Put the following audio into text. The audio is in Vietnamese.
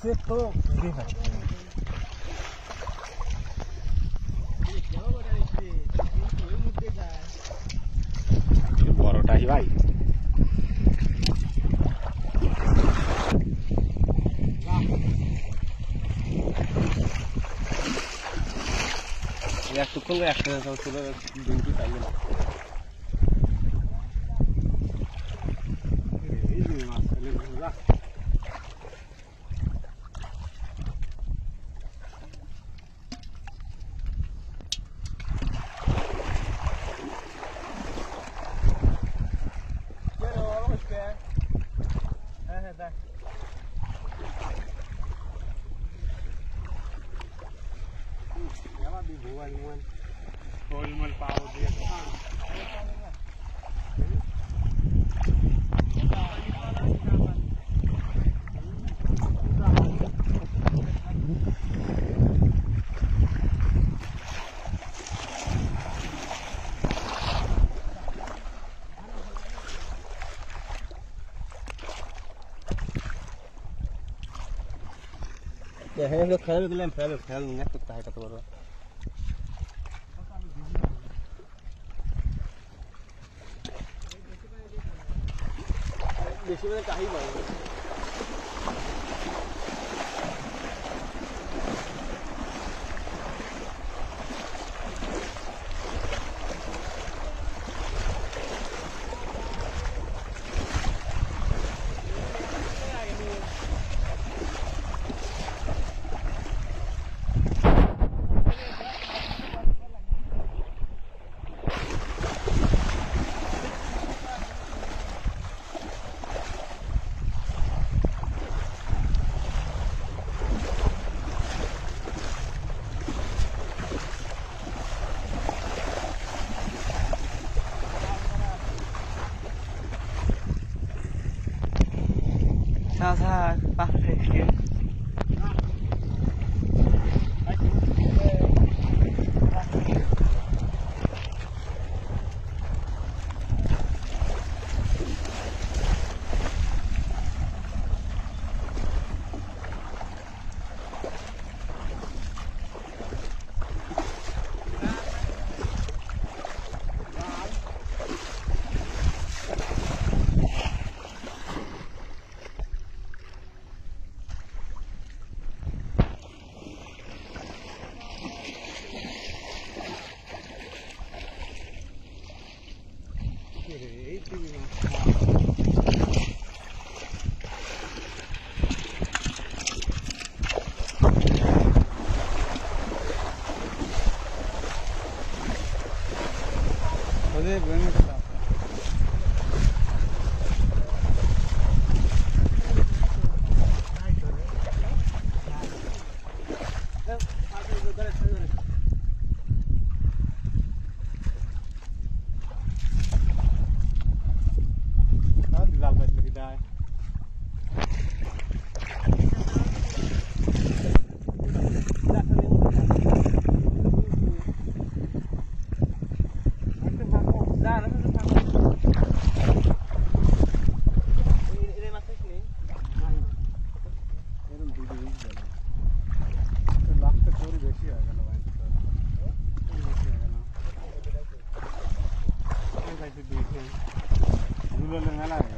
Если то бегать. বড়টাই ভাই একটুক্ষণ একসাথে চলে দুটো চাইলে না गोलमल पाव Ya, hem yok, hem yok, hem yok, hem yok, hem yok, hem yok, hem yok, देसी में तो काही बात Sağ sağ. Başka Nazar, bahsettim. Hadi bem Dulu dengan lagi.